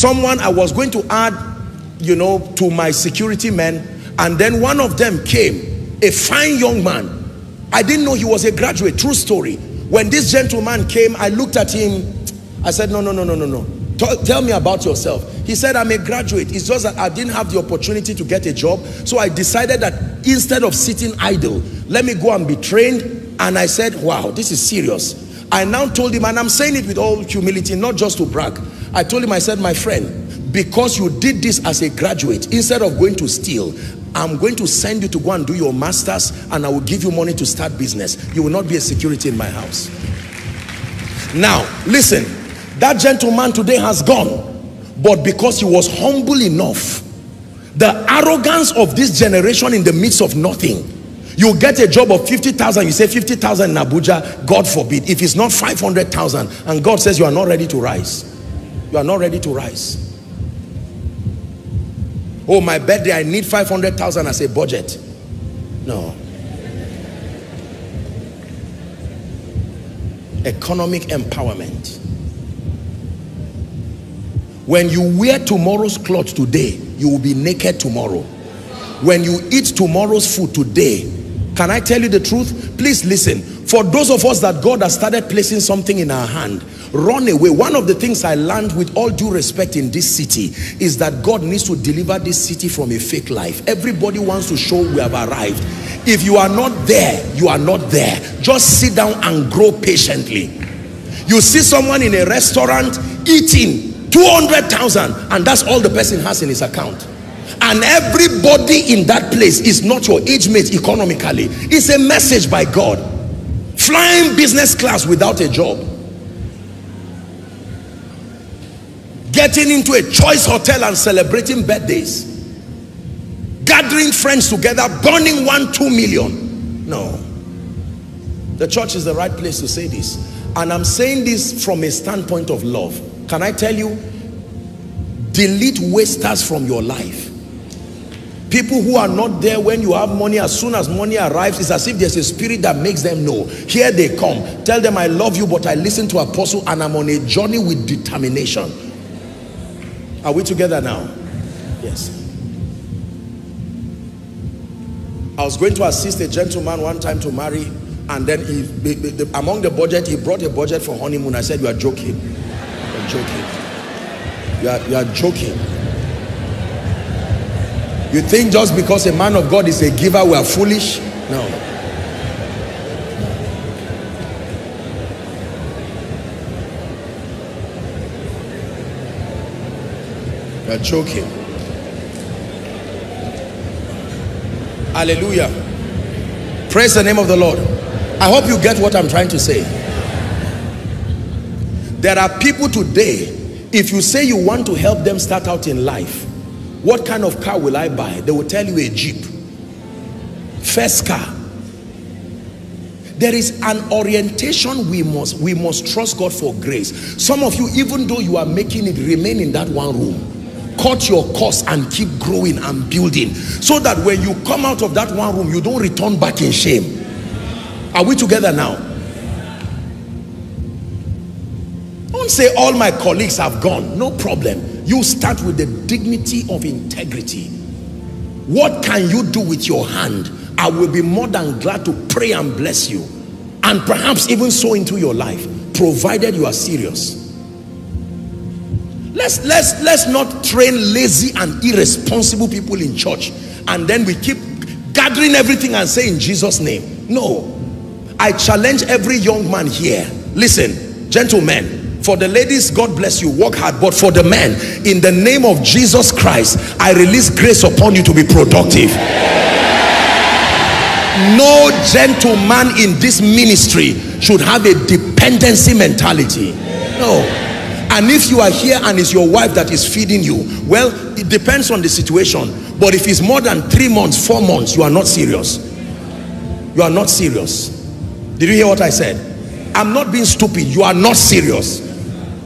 someone I was going to add, you know, to my security men, and then one of them came, a fine young man. I didn't know he was a graduate, true story. When this gentleman came, I looked at him, I said, no, no, no, no, no, no. Tell me about yourself. He said, I'm a graduate. It's just that I didn't have the opportunity to get a job. So I decided that instead of sitting idle, let me go and be trained. And I said, wow, this is serious. I now told him, and I'm saying it with all humility, not just to brag. I told him, I said, my friend, because you did this as a graduate, instead of going to steal, I'm going to send you to go and do your master's and I will give you money to start business. You will not be a security in my house. Now, listen, that gentleman today has gone. But because he was humble enough, the arrogance of this generation in the midst of nothing, you get a job of 50,000, you say 50,000 in Abuja, God forbid. If it's not 500,000 and God says you are not ready to rise, you are not ready to rise. Oh, my birthday, I need 500,000 as a budget. No. Economic empowerment. When you wear tomorrow's clothes today, you will be naked tomorrow. When you eat tomorrow's food today, can I tell you the truth? Please listen. For those of us that God has started placing something in our hand, run away. One of the things i learned with all due respect in this city is that god needs to deliver this city from a fake life. Everybody wants to show we have arrived. If you are not there you are not there. Just sit down and grow patiently. You see someone in a restaurant eating 200,000 and that's all the person has in his account and everybody in that place is not your age mate economically. It's a message by god. Flying business class without a job. Getting into a choice hotel and celebrating birthdays. Gathering friends together burning one two million. No. The church is the right place to say this. And i'm saying this from a standpoint of love. Can i tell you? Delete wasters from your life people who are not there when you have money as soon as money arrives it's as if there's a spirit that makes them know here they come tell them i love you but i listen to apostle and i'm on a journey with determination are we together now? Yes. I was going to assist a gentleman one time to marry and then he, the, among the budget, he brought a budget for honeymoon. I said, you are joking. You're joking. You are, you are joking. You think just because a man of God is a giver, we are foolish? No. You're joking. Hallelujah. Praise the name of the Lord. I hope you get what I'm trying to say. There are people today, if you say you want to help them start out in life, what kind of car will I buy? They will tell you a Jeep. First car. There is an orientation we must we must trust God for grace. Some of you, even though you are making it, remain in that one room cut your course and keep growing and building so that when you come out of that one room you don't return back in shame are we together now don't say all my colleagues have gone no problem you start with the dignity of integrity. What can you do with your hand? I will be more than glad to pray and bless you. And perhaps even sow into your life provided you are serious. Let's let's let's not train lazy and irresponsible people in church and then we keep gathering everything and say in jesus name. No. I challenge every young man here. Listen gentlemen for the ladies god bless you. Work hard. But for the men in the name of jesus christ i release grace upon you to be productive. No gentleman in this ministry should have a dependency mentality. No. And if you are here and it's your wife that is feeding you well it depends on the situation. But if it's more than three months four months you are not serious. You are not serious. Did you hear what i said? I'm not being stupid. You are not serious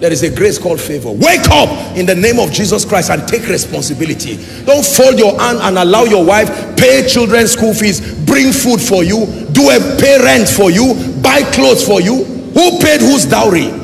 there is a grace called favor. Wake up in the name of jesus christ and take responsibility. Don't fold your hand and allow your wife pay children's school fees bring food for you do a pay rent for you buy clothes for you. Who paid whose dowry